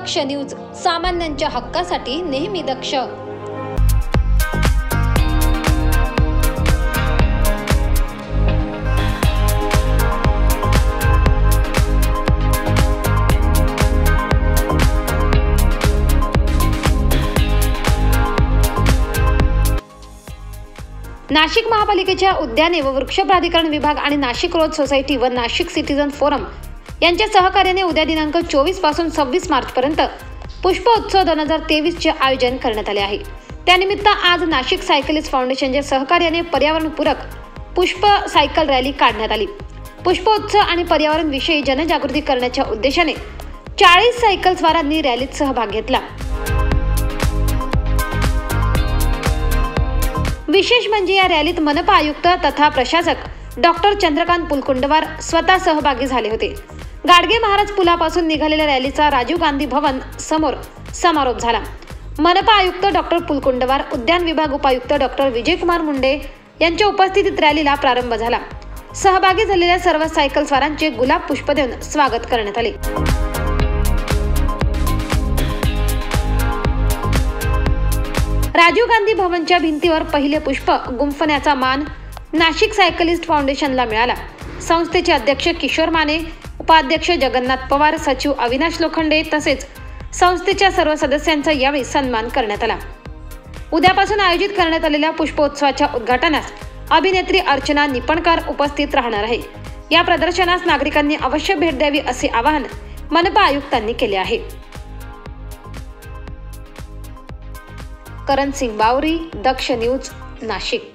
दक्ष news सामान्यांच्या हक्कासाठी नेहमी दक्ष. नाशिक महापालिकेच्या उद्याने व वृक्ष प्राधिकरण विभाग आणि नाशिक रोड सोसायटी व नाशिक सिटीजन फोरम यांच्या सहकार्याने उद्या दिनांक चोवीसपासून सव्वीस मार्च पर्यंत पुष्पोत्सव दोन हजार तेवीसचे आयोजन करण्यात आले आहे. त्यानिमित्त आज नाशिक सायकलिस्ट फाउंडेशनच्या सहकार्याने पर्यावरणपूरक पुष्प सायकल रॅली काढण्यात आली. पुष्पोत्सव आणि पर्यावरण विषयी जनजागृती करण्याच्या उद्देशाने चाळीस सायकलस्वारांनी रॅलीत सहभाग घेतला. विशेष म्हणजे या रॅलीत मनपा आयुक्त तथा प्रशासक डॉक्टर चंद्रकांत पुलकुंडवार स्वतः सहभागी झाले होते. गाडगे महाराज पुलापासून निघालेल्या रॅलीचा राजीव गांधी भवन समोर समारोप झाला. मनपा आयुक्त डॉक्टर पुलकुंडवार उद्यान विभाग उपायुक्त डॉक्टर विजयकुमार मुंडे यांच्या उपस्थितीत रॅलीला प्रारंभ झाला. सहभागी झालेल्या सर्व सायकल स्वारांचे गुलाब पुष्प देऊन स्वागत करण्यात आले. राजीव गांधी भवनच्या भिंतीवर पहिले पुष्प गुंफण्याचा मान नाशिक सायकलिस्ट फाउंडेशनला मिळाला. संस्थेचे अध्यक्ष किशोर माने उपाध्यक्ष जगन्नाथ पवार सचिव अविनाश लोखंडे तसेच संस्थेच्या सर्व सदस्यांचा यावेळी सन्मान करण्यात आला. उद्यापासून आयोजित करण्यात आलेल्या पुष्पोत्सवाच्या उद्घाटनास अभिनेत्री अर्चना निपणकर उपस्थित राहणार आहे. या प्रदर्शनास नागरिकांनी अवश्य भेट द्यावी असे आवाहन मनपा आयुक्तांनी केले आहे. करण सिंग बावरी दक्ष न्यूज नाशिक.